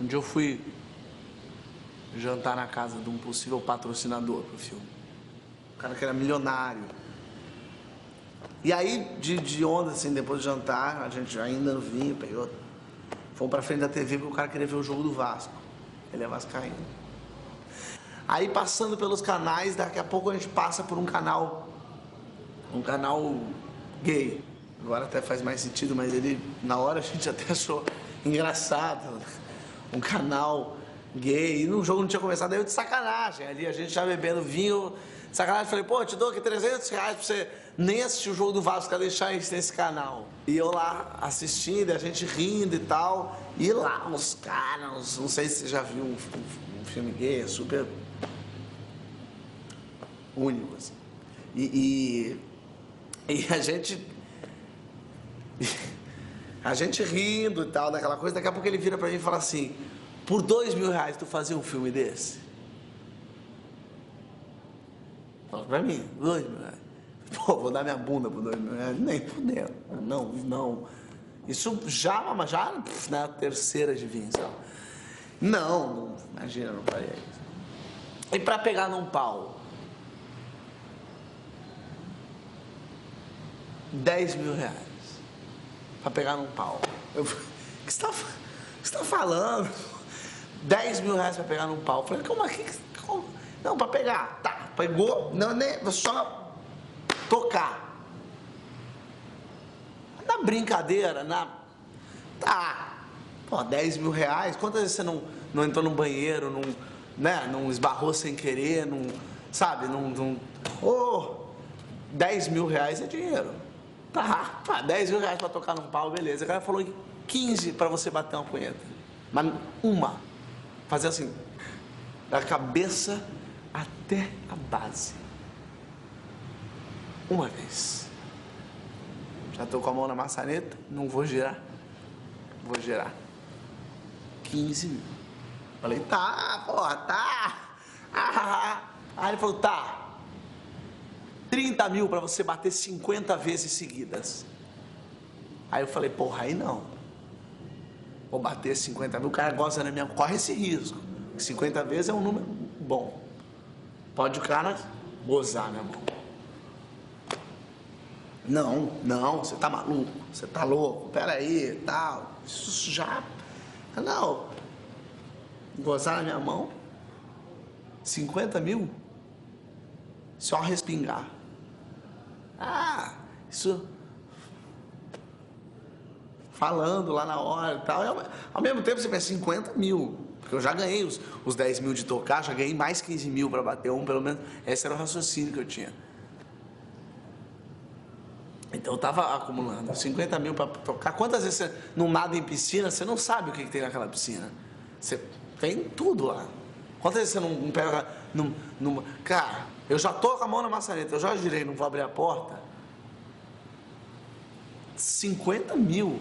Um dia eu fui jantar na casa de um possível patrocinador pro filme. O cara que era milionário. E aí, de, de onda, assim, depois do jantar, a gente ainda no vinho, pegou. Fomos pra frente da TV porque o cara queria ver o jogo do Vasco. Ele é vascaíno. Aí passando pelos canais, daqui a pouco a gente passa por um canal. Um canal gay. Agora até faz mais sentido, mas ele, na hora a gente até achou engraçado. Um canal gay. E no jogo não tinha começado, aí eu de sacanagem. Ali a gente já bebendo vinho, de sacanagem. Falei, pô, te dou aqui 300 reais pra você nem assistir o jogo do Vasco, pra deixar isso nesse canal. E eu lá assistindo, a gente rindo e tal. E lá os caras, não sei se você já viu um, um, um filme gay, é super único, assim. E, e, e a gente. A gente rindo e tal, daquela coisa, daqui a pouco ele vira pra mim e fala assim: por dois mil reais tu fazia um filme desse? Fala pra mim, dois mil reais. Pô, vou dar minha bunda por dois mil reais. Nem fudeu. Não, não. Isso já, mas já na terceira sabe? Não, imagina, não faria isso. E pra pegar num pau? 10 mil reais. Pra pegar num pau. Eu, tá, o que você tá falando? 10 mil reais pra pegar num pau. Eu falei, como aqui? Como? Não, pra pegar. Tá, pegou. Não, nem, só tocar. Na brincadeira, na. Tá. Pô, 10 mil reais. Quantas vezes você não, não entrou num banheiro, não, né, não esbarrou sem querer, não. Sabe? Não. não oh, 10 mil reais é dinheiro. Tá, tá, 10 mil reais pra tocar num pau, beleza. O cara falou 15 pra você bater uma punheta. Mas uma. Fazer assim, da cabeça até a base. Uma vez. Já estou com a mão na maçaneta, não vou girar. Vou girar. 15 mil. Falei, tá, porra, tá. Ah, aí ele falou, tá. 30 mil para você bater 50 vezes seguidas. Aí eu falei, porra, aí não. Vou bater 50 mil, o cara gosta da minha. Corre esse risco. 50 vezes é um número bom. Pode o cara gozar, meu irmão. Não, não, você tá maluco, você tá louco, peraí, tal. Isso já. Não. Gozar na minha mão? 50 mil? Só respingar. Ah, isso. Falando lá na hora e tal. E ao, ao mesmo tempo você pensa 50 mil. Porque eu já ganhei os, os 10 mil de tocar, já ganhei mais 15 mil para bater um, pelo menos. Esse era o raciocínio que eu tinha. Então eu estava acumulando 50 mil para tocar. Quantas vezes você não nada em piscina, você não sabe o que, que tem naquela piscina. Você tem tudo lá. Quantas vezes você não, não pega. Não, não, cara, eu já tô com a mão na maçaneta, eu já girei, não vou abrir a porta. 50 mil.